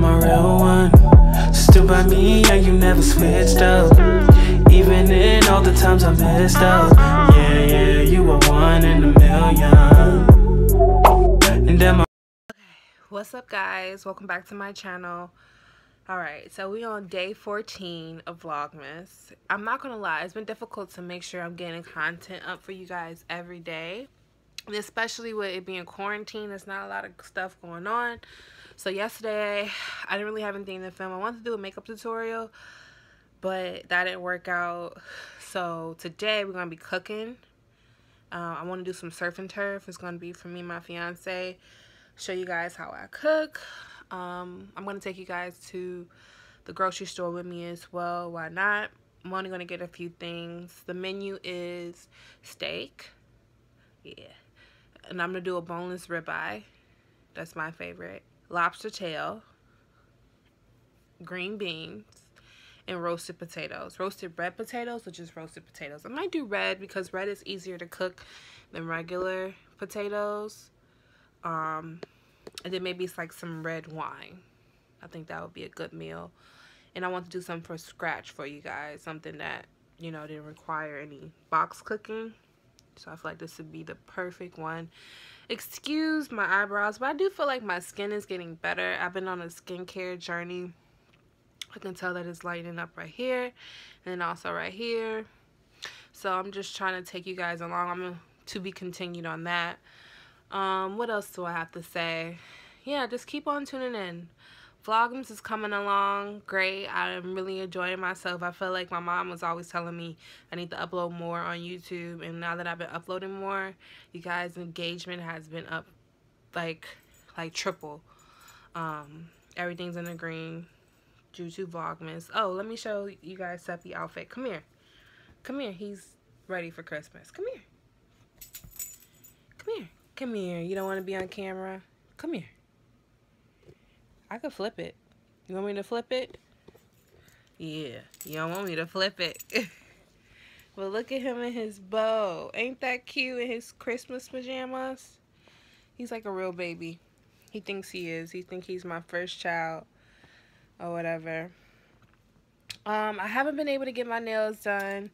that my real one. Still by me, yeah, you never switched up. Even in all the times I messed up. Yeah, yeah, you were one in a million. And then my what's up guys welcome back to my channel all right so we on day 14 of vlogmas i'm not gonna lie it's been difficult to make sure i'm getting content up for you guys every day especially with it being quarantine there's not a lot of stuff going on so yesterday i didn't really have anything to film i wanted to do a makeup tutorial but that didn't work out so today we're gonna be cooking uh, i want to do some surf and turf it's gonna be for me and my fiance show you guys how I cook. Um, I'm going to take you guys to the grocery store with me as well. Why not? I'm only going to get a few things. The menu is steak. Yeah. And I'm going to do a boneless ribeye. That's my favorite. Lobster tail. Green beans. And roasted potatoes. Roasted red potatoes or just roasted potatoes. I might do red because red is easier to cook than regular potatoes um, and then maybe it's like some red wine. I think that would be a good meal. And I want to do something for scratch for you guys. Something that, you know, didn't require any box cooking. So I feel like this would be the perfect one. Excuse my eyebrows, but I do feel like my skin is getting better. I've been on a skincare journey. I can tell that it's lightening up right here. And also right here. So I'm just trying to take you guys along. I'm to be continued on that. Um, what else do I have to say? Yeah, just keep on tuning in. Vlogmas is coming along great. I'm really enjoying myself. I feel like my mom was always telling me I need to upload more on YouTube. And now that I've been uploading more, you guys' engagement has been up like like triple. Um, everything's in the green due to Vlogmas. Oh, let me show you guys Seppi outfit. Come here. Come here. He's ready for Christmas. Come here. Come here. Come here. You don't want to be on camera? Come here. I could flip it. You want me to flip it? Yeah. You don't want me to flip it. but look at him in his bow. Ain't that cute in his Christmas pajamas? He's like a real baby. He thinks he is. He thinks he's my first child or whatever. Um, I haven't been able to get my nails done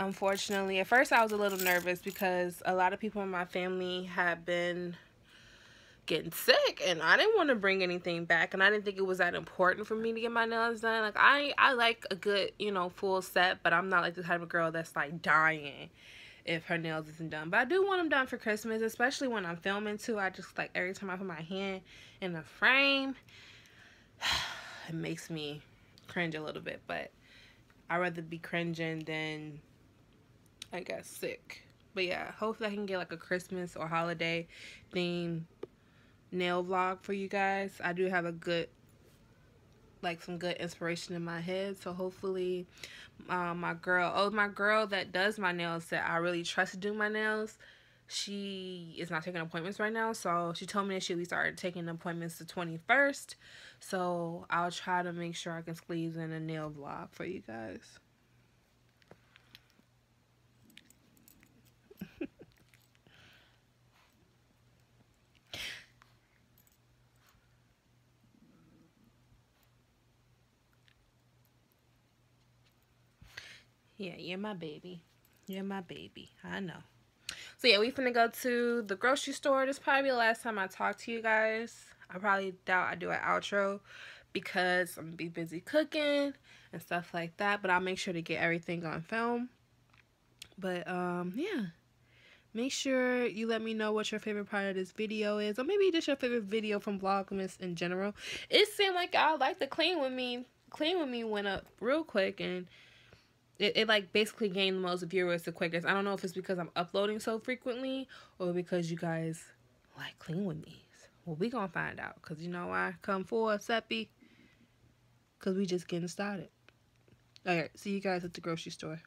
unfortunately. At first, I was a little nervous because a lot of people in my family have been getting sick and I didn't want to bring anything back and I didn't think it was that important for me to get my nails done. Like I I like a good, you know, full set, but I'm not like the type of girl that's like dying if her nails isn't done. But I do want them done for Christmas, especially when I'm filming too. I just like every time I put my hand in the frame, it makes me cringe a little bit, but I'd rather be cringing than I got sick. But yeah, hopefully I can get like a Christmas or holiday theme nail vlog for you guys. I do have a good, like some good inspiration in my head. So hopefully um, my girl, oh, my girl that does my nails that I really trust to do my nails, she is not taking appointments right now. So she told me that she'll be started taking appointments the 21st. So I'll try to make sure I can squeeze in a nail vlog for you guys. Yeah, you're my baby. You're my baby. I know. So yeah, we finna go to the grocery store. This probably the last time I talk to you guys. I probably doubt I do an outro because I'm gonna be busy cooking and stuff like that. But I'll make sure to get everything on film. But um, yeah. Make sure you let me know what your favorite part of this video is. Or maybe just your favorite video from Vlogmas in general. It seemed like I like to clean with me. Clean with me went up real quick and it, it like basically gained the most viewers the quickest. I don't know if it's because I'm uploading so frequently or because you guys like clean with me. Well, we gonna find out because you know I come for Seppi because we just getting started. All right, see you guys at the grocery store.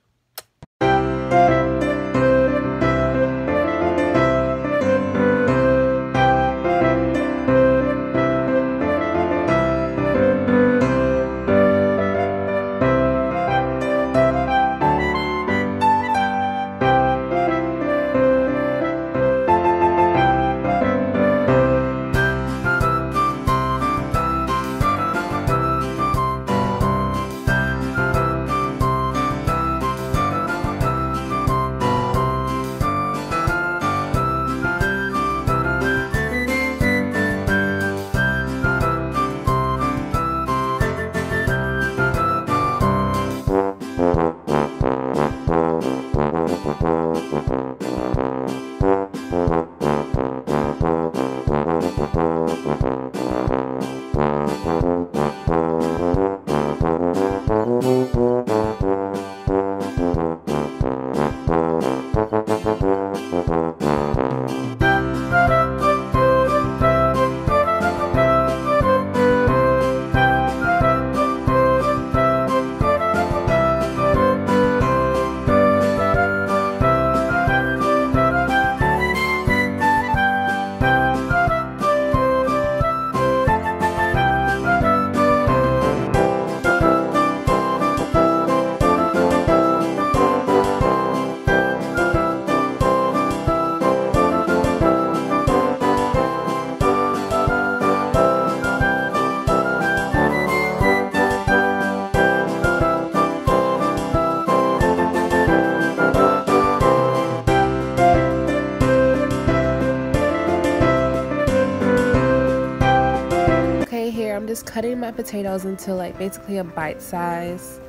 Just cutting my potatoes into like basically a bite size.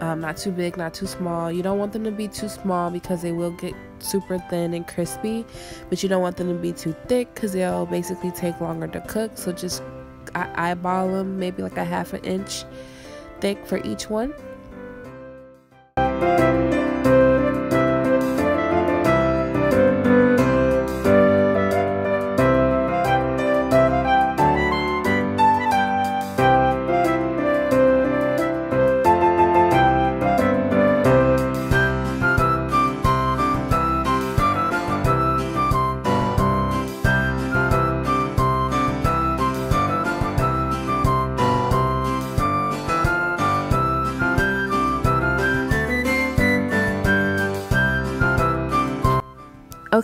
Um, not too big, not too small. You don't want them to be too small because they will get super thin and crispy, but you don't want them to be too thick because they'll basically take longer to cook. So just eyeball them, maybe like a half an inch thick for each one.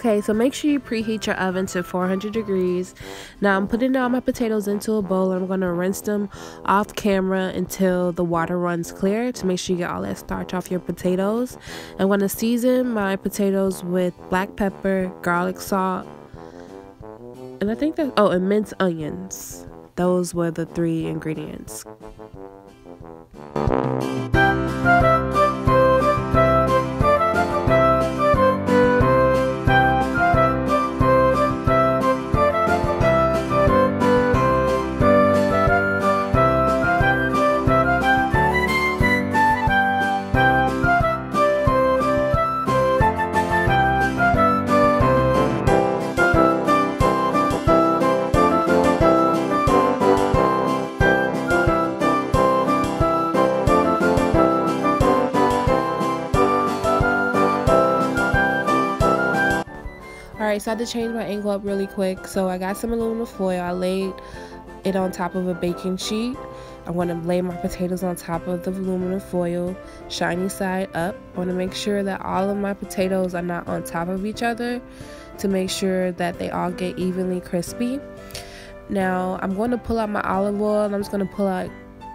Okay, so make sure you preheat your oven to 400 degrees. Now I'm putting all my potatoes into a bowl and I'm going to rinse them off camera until the water runs clear to make sure you get all that starch off your potatoes. I'm going to season my potatoes with black pepper, garlic salt, and I think that, oh, and minced onions. Those were the three ingredients. So I had to change my angle up really quick. So I got some aluminum foil. I laid it on top of a baking sheet. I'm going to lay my potatoes on top of the aluminum foil, shiny side up. I want to make sure that all of my potatoes are not on top of each other to make sure that they all get evenly crispy. Now I'm going to pull out my olive oil and I'm just going to pull out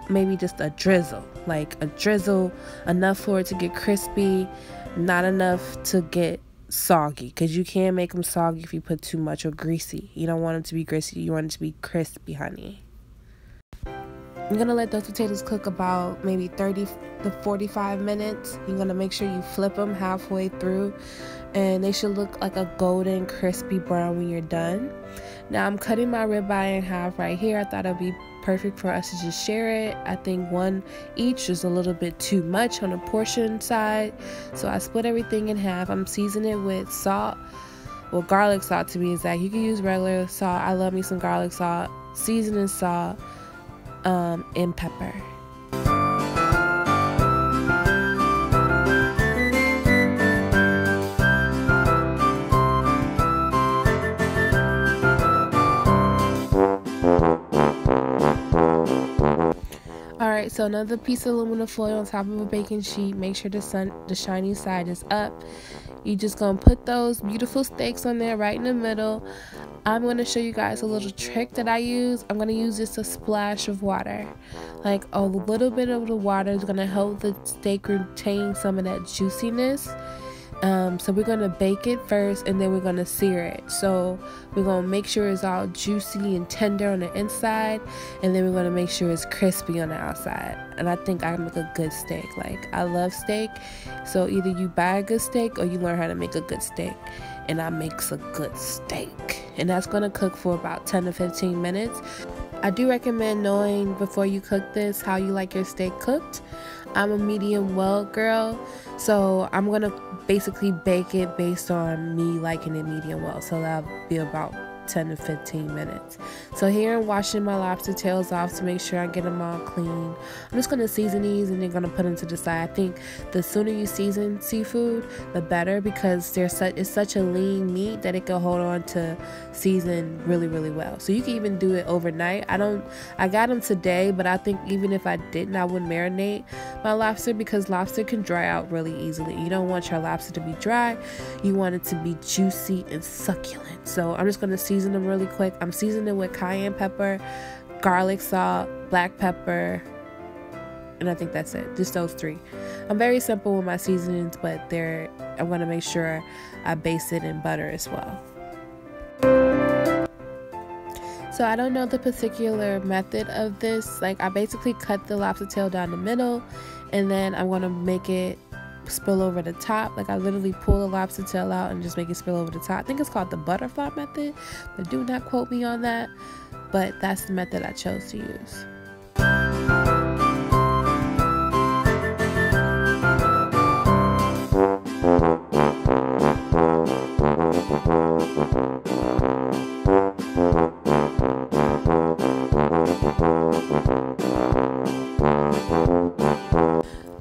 maybe just a drizzle, like a drizzle, enough for it to get crispy, not enough to get soggy because you can't make them soggy if you put too much or greasy. You don't want them to be greasy, you want it to be crispy, honey. I'm gonna let those potatoes cook about maybe 30 to 45 minutes. You're gonna make sure you flip them halfway through, and they should look like a golden, crispy brown when you're done. Now I'm cutting my ribeye in half right here. I thought it'd be perfect for us to just share it. I think one each is a little bit too much on the portion side. So I split everything in half. I'm seasoning it with salt, well, garlic salt to be exact. You can use regular salt. I love me some garlic salt, seasoning salt, um, and pepper. So another piece of aluminum foil on top of a baking sheet. Make sure the sun the shiny side is up. You're just gonna put those beautiful steaks on there right in the middle. I'm gonna show you guys a little trick that I use. I'm gonna use just a splash of water. Like a little bit of the water is gonna help the steak retain some of that juiciness um, so we're gonna bake it first and then we're gonna sear it. So we're gonna make sure it's all juicy and tender on the inside, and then we're gonna make sure it's crispy on the outside. And I think I make a good steak. Like I love steak, so either you buy a good steak or you learn how to make a good steak. And I makes a good steak, and that's gonna cook for about 10 to 15 minutes. I do recommend knowing before you cook this how you like your steak cooked. I'm a medium well girl, so I'm gonna basically bake it based on me liking it medium well. So that'll be about 10 to 15 minutes. So here I'm washing my lobster tails off to make sure I get them all clean. I'm just going to season these and then going to put them to the side. I think the sooner you season seafood, the better because there's such, it's such a lean meat that it can hold on to season really, really well. So you can even do it overnight. I don't, I got them today, but I think even if I didn't, I would marinate my lobster because lobster can dry out really easily. You don't want your lobster to be dry. You want it to be juicy and succulent. So I'm just going to season season them really quick. I'm seasoning with cayenne pepper, garlic salt, black pepper, and I think that's it. Just those three. I'm very simple with my seasonings, but they're I'm gonna make sure I base it in butter as well. So I don't know the particular method of this. Like I basically cut the lobster tail down the middle and then I'm going to make it spill over the top. Like I literally pull the lobster tail out and just make it spill over the top. I think it's called the butterfly method, but do not quote me on that. But that's the method I chose to use.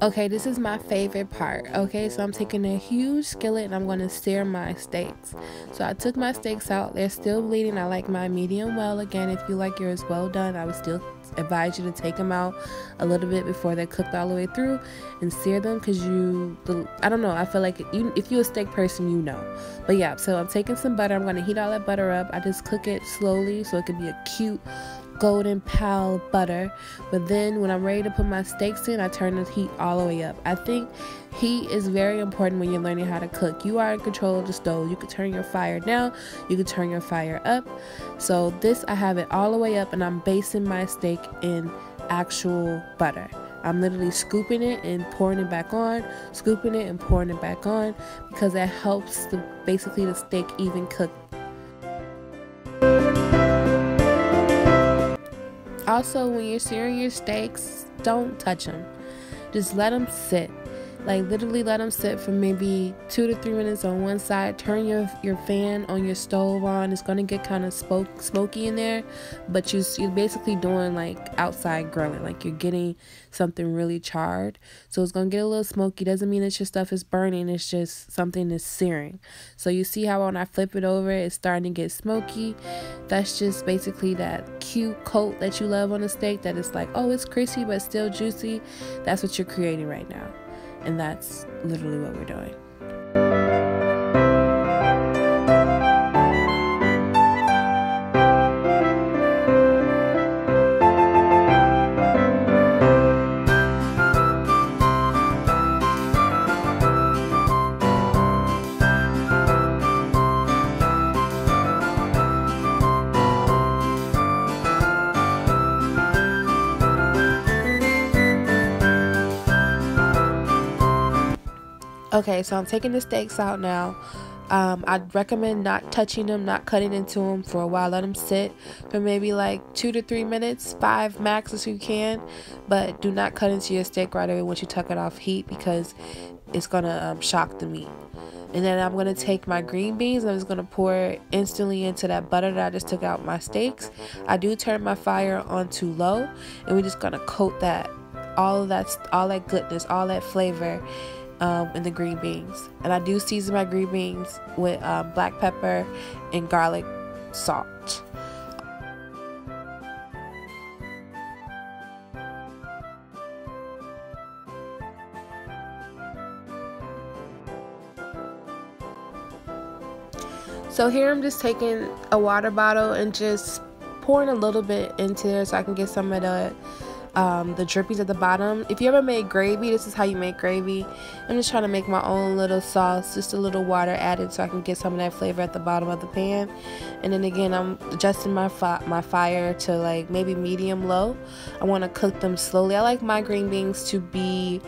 Okay, this is my favorite part. Okay, so I'm taking a huge skillet and I'm going to sear my steaks. So I took my steaks out. They're still bleeding. I like my medium well. Again, if you like yours well done, I would still advise you to take them out a little bit before they're cooked all the way through and sear them because you, I don't know, I feel like you, if you're a steak person, you know. But yeah, so I'm taking some butter. I'm going to heat all that butter up. I just cook it slowly so it can be a cute golden pal butter. But then when I'm ready to put my steaks in, I turn the heat all the way up. I think heat is very important when you're learning how to cook. You are in control of the stove. You can turn your fire down, you can turn your fire up. So this I have it all the way up and I'm basting my steak in actual butter. I'm literally scooping it and pouring it back on, scooping it and pouring it back on because that helps the basically the steak even cook Also, when you're searing your steaks, don't touch them. Just let them sit. Like literally let them sit for maybe two to three minutes on one side. Turn your your fan on your stove on. It's gonna get kind of smoke smoky in there, but you you're basically doing like outside grilling. Like you're getting something really charred, so it's gonna get a little smoky. Doesn't mean that your stuff is burning. It's just something is searing. So you see how when I flip it over, it's starting to get smoky. That's just basically that cute coat that you love on a steak. That is like oh it's crispy but still juicy. That's what you're creating right now. And that's literally what we're doing. Okay, so I'm taking the steaks out now. Um, I'd recommend not touching them, not cutting into them for a while. Let them sit for maybe like two to three minutes, five max if you can. But do not cut into your steak right away once you tuck it off heat because it's gonna um, shock the meat. And then I'm gonna take my green beans and I'm just gonna pour it instantly into that butter that I just took out my steaks. I do turn my fire on too low, and we're just gonna coat that all of that all that goodness, all that flavor um, in the green beans. And I do season my green beans with um, black pepper and garlic salt. So here I'm just taking a water bottle and just pouring a little bit into there so I can get some of the um, the drippings at the bottom. If you ever made gravy, this is how you make gravy. I'm just trying to make my own little sauce, just a little water added so I can get some of that flavor at the bottom of the pan. And then again, I'm adjusting my fi my fire to like maybe medium low. I want to cook them slowly. I like my green beans to be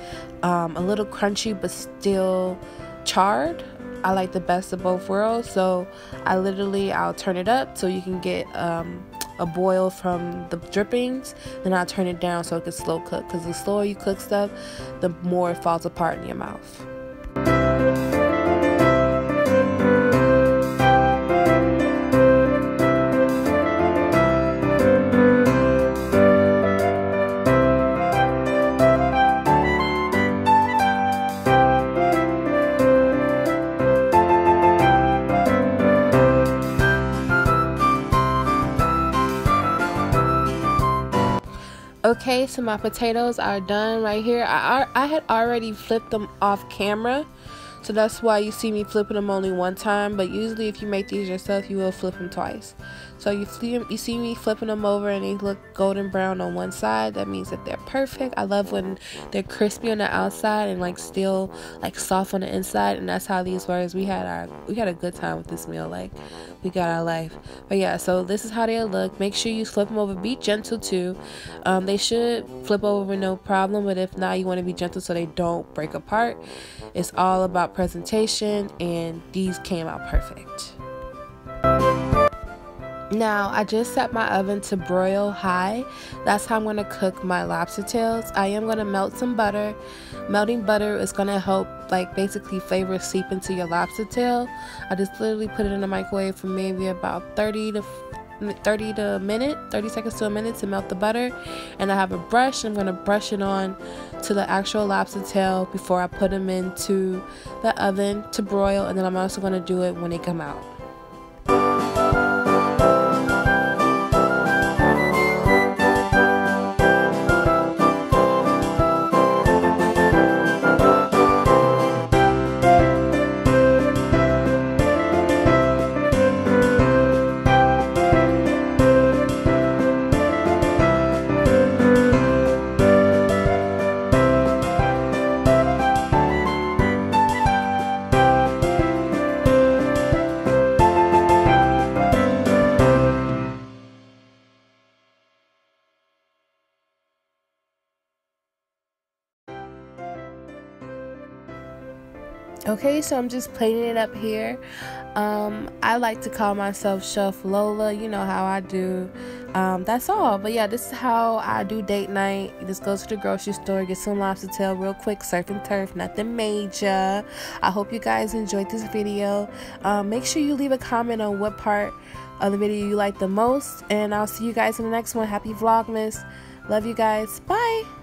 um, a little crunchy but still charred. I like the best of both worlds. So I literally I'll turn it up so you can get um, a boil from the drippings, then I'll turn it down so it can slow cook. Because the slower you cook stuff, the more it falls apart in your mouth. Okay, so my potatoes are done right here. I, I had already flipped them off camera. So that's why you see me flipping them only one time. But usually if you make these yourself, you will flip them twice. So you you see me flipping them over and they look golden brown on one side. That means that they're perfect. I love when they're crispy on the outside and like still like soft on the inside. And that's how these were. We had our we had a good time with this meal. Like we got our life. But yeah, so this is how they look. Make sure you flip them over. Be gentle too. Um, they should flip over no problem. But if not, you want to be gentle so they don't break apart. It's all about presentation, and these came out perfect. Now, I just set my oven to broil high. That's how I'm going to cook my lobster tails. I am going to melt some butter. Melting butter is going to help, like, basically flavor seep into your lobster tail. I just literally put it in the microwave for maybe about 30 to 30 to a minute 30 seconds to a minute to melt the butter. And I have a brush. I'm going to brush it on to the actual lobster tail before I put them into the oven to broil. And then I'm also going to do it when they come out Okay, so I'm just plating it up here. Um, I like to call myself Chef Lola. You know how I do. Um, that's all. But yeah, this is how I do date night. You just go to the grocery store, get some lobster tail real quick, surf and turf, nothing major. I hope you guys enjoyed this video. Um, make sure you leave a comment on what part of the video you like the most. And I'll see you guys in the next one. Happy Vlogmas. Love you guys. Bye.